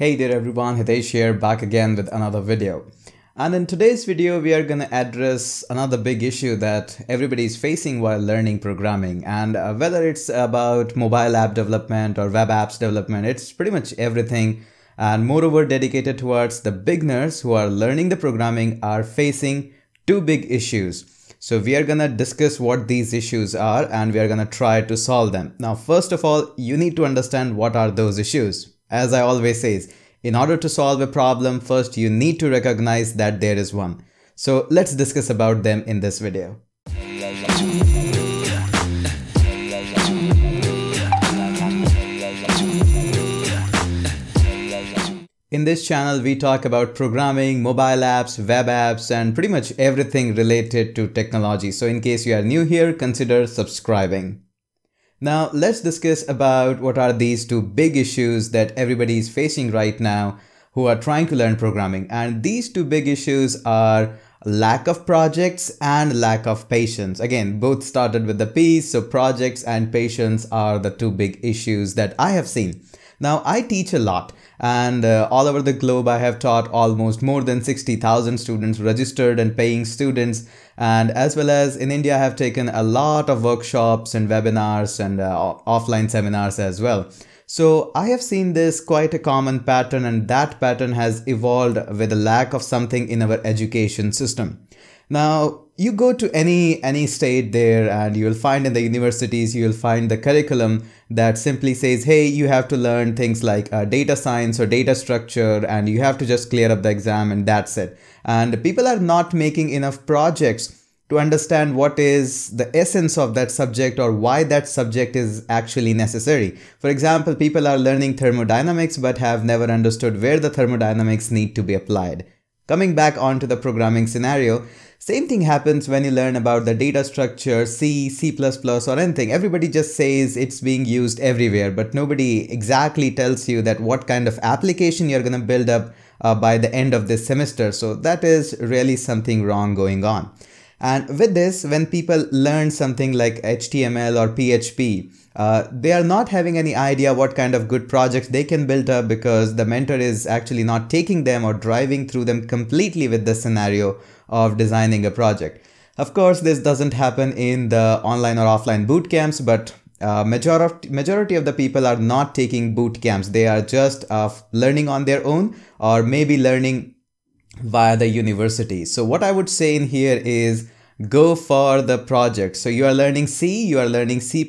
Hey there everyone, Hitesh here back again with another video. And in today's video, we are going to address another big issue that everybody is facing while learning programming. And uh, whether it's about mobile app development or web apps development, it's pretty much everything. And moreover, dedicated towards the beginners who are learning the programming are facing two big issues. So we are gonna discuss what these issues are and we are gonna try to solve them. Now, first of all, you need to understand what are those issues. As I always say, in order to solve a problem, first you need to recognize that there is one. So let's discuss about them in this video. In this channel, we talk about programming, mobile apps, web apps, and pretty much everything related to technology. So in case you are new here, consider subscribing. Now let's discuss about what are these two big issues that everybody is facing right now who are trying to learn programming. And these two big issues are lack of projects and lack of patience. Again, both started with the P, so projects and patience are the two big issues that I have seen. Now I teach a lot and uh, all over the globe I have taught almost more than 60,000 students registered and paying students and as well as in India I have taken a lot of workshops and webinars and uh, offline seminars as well. So I have seen this quite a common pattern and that pattern has evolved with a lack of something in our education system. Now, you go to any any state there and you will find in the universities you will find the curriculum that simply says hey you have to learn things like uh, data science or data structure and you have to just clear up the exam and that's it and people are not making enough projects to understand what is the essence of that subject or why that subject is actually necessary. For example, people are learning thermodynamics but have never understood where the thermodynamics need to be applied. Coming back onto the programming scenario, same thing happens when you learn about the data structure, C, C++ or anything. Everybody just says it's being used everywhere, but nobody exactly tells you that what kind of application you're going to build up uh, by the end of this semester. So that is really something wrong going on. And with this, when people learn something like HTML or PHP, uh, they are not having any idea what kind of good projects they can build up because the mentor is actually not taking them or driving through them completely with the scenario of designing a project. Of course, this doesn't happen in the online or offline boot camps, but uh, majority majority of the people are not taking boot camps. They are just uh, learning on their own or maybe learning via the university. So what I would say in here is go for the project. So you are learning C, you are learning C++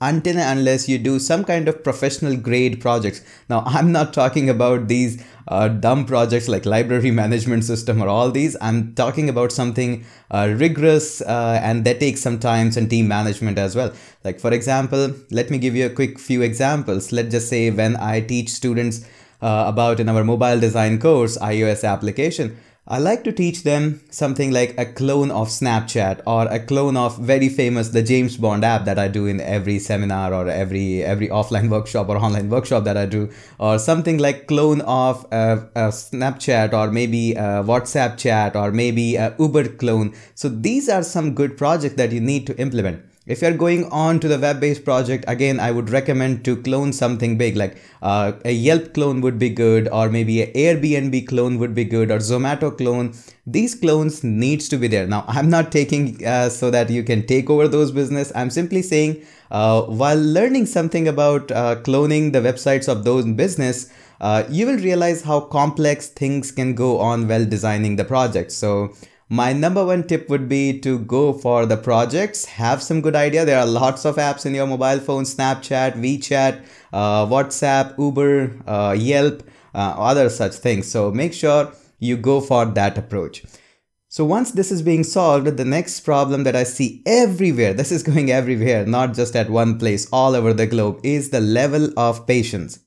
until unless you do some kind of professional grade projects. Now I'm not talking about these uh, dumb projects like library management system or all these. I'm talking about something uh, rigorous uh, and that takes some time and team management as well. Like for example, let me give you a quick few examples. Let's just say when I teach students uh, about in our mobile design course, iOS application, I like to teach them something like a clone of Snapchat or a clone of very famous the James Bond app that I do in every seminar or every every offline workshop or online workshop that I do or something like clone of a, Snapchat or maybe a WhatsApp chat or maybe a Uber clone. So these are some good projects that you need to implement. If you're going on to the web-based project, again, I would recommend to clone something big like uh, a Yelp clone would be good or maybe an Airbnb clone would be good or Zomato clone. These clones needs to be there. Now, I'm not taking uh, so that you can take over those business. I'm simply saying uh, while learning something about uh, cloning the websites of those business, uh, you will realize how complex things can go on while designing the project. So my number one tip would be to go for the projects, have some good idea. There are lots of apps in your mobile phone, Snapchat, WeChat, uh, WhatsApp, Uber, uh, Yelp, uh, other such things. So make sure you go for that approach. So once this is being solved, the next problem that I see everywhere, this is going everywhere, not just at one place, all over the globe, is the level of patience.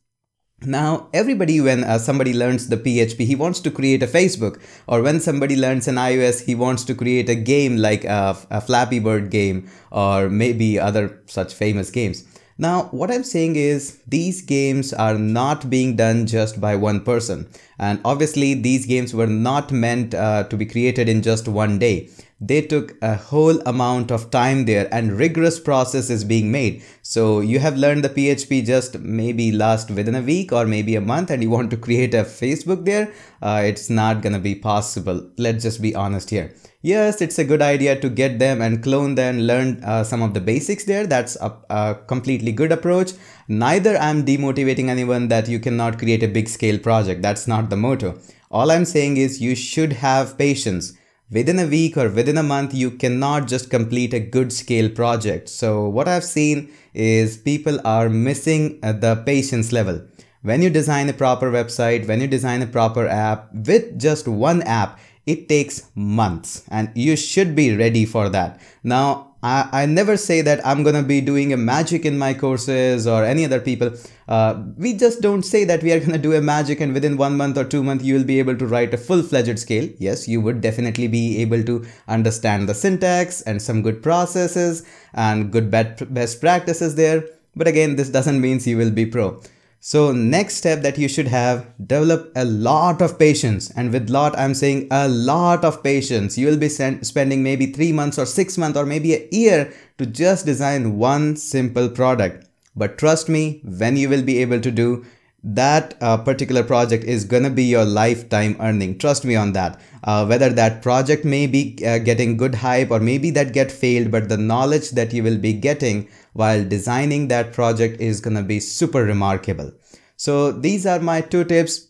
Now, everybody, when uh, somebody learns the PHP, he wants to create a Facebook. Or when somebody learns an iOS, he wants to create a game like a, a Flappy Bird game or maybe other such famous games. Now, what I'm saying is these games are not being done just by one person. And obviously, these games were not meant uh, to be created in just one day. They took a whole amount of time there and rigorous process is being made. So you have learned the PHP just maybe last within a week or maybe a month and you want to create a Facebook there, uh, it's not gonna be possible. Let's just be honest here. Yes, it's a good idea to get them and clone them, learn uh, some of the basics there. That's a, a completely good approach. Neither I'm demotivating anyone that you cannot create a big scale project. That's not the motto. All I'm saying is you should have patience within a week or within a month you cannot just complete a good scale project. So what i've seen is people are missing uh, the patience level. When you design a proper website when you design a proper app with just one app it takes months and you should be ready for that. Now I, I never say that I'm gonna be doing a magic in my courses or any other people. Uh, we just don't say that we are gonna do a magic and within one month or two months you will be able to write a full-fledged scale. Yes, you would definitely be able to understand the syntax and some good processes and good best practices there. But again, this doesn't mean you will be pro. So next step that you should have, develop a lot of patience. And with lot, I'm saying a lot of patience. You will be spending maybe three months or six months or maybe a year to just design one simple product. But trust me, when you will be able to do that uh, particular project is gonna be your lifetime earning. Trust me on that. Uh, whether that project may be uh, getting good hype or maybe that get failed but the knowledge that you will be getting while designing that project is gonna be super remarkable. So these are my two tips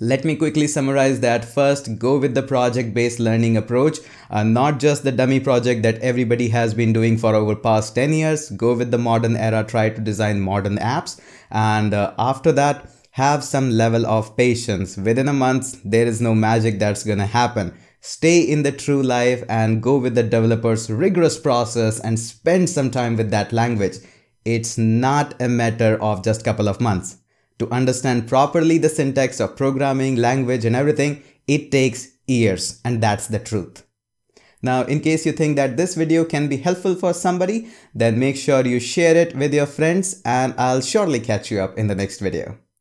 let me quickly summarize that. First go with the project based learning approach uh, not just the dummy project that everybody has been doing for over past 10 years. Go with the modern era try to design modern apps and uh, after that have some level of patience. Within a month there is no magic that's gonna happen. Stay in the true life and go with the developer's rigorous process and spend some time with that language. It's not a matter of just couple of months to understand properly the syntax of programming, language and everything, it takes years and that's the truth. Now, in case you think that this video can be helpful for somebody, then make sure you share it with your friends and I'll surely catch you up in the next video.